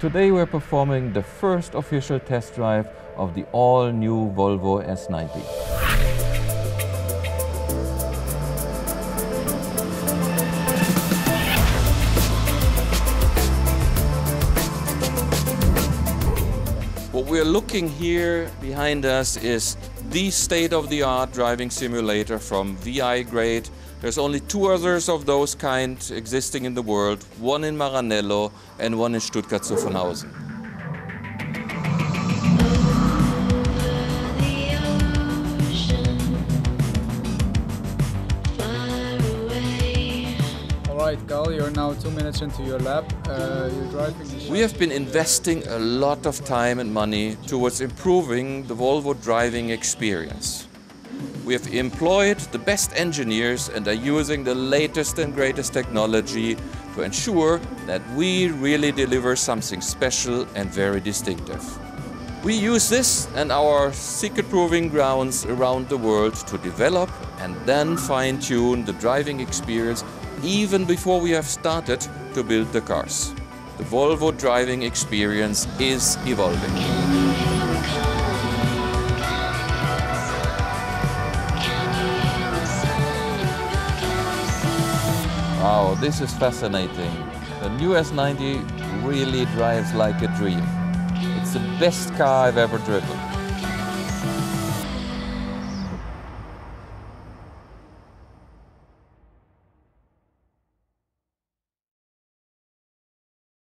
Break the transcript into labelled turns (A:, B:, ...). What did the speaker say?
A: Today we're performing the first official test drive of the all-new Volvo S90. What we're looking here behind us is the state-of-the-art driving simulator from VI grade. There's only two others of those kind existing in the world, one in Maranello and one in Stuttgart-Zuffenhausen.
B: Right, you're now two minutes into your lap. Uh, you're driving.
A: We have been investing a lot of time and money towards improving the Volvo driving experience. We have employed the best engineers and are using the latest and greatest technology to ensure that we really deliver something special and very distinctive. We use this and our secret proving grounds around the world to develop and then fine-tune the driving experience even before we have started to build the cars. The Volvo driving experience is evolving. Wow, this is fascinating. The new S90 really drives like a dream. It's the best car I've ever driven.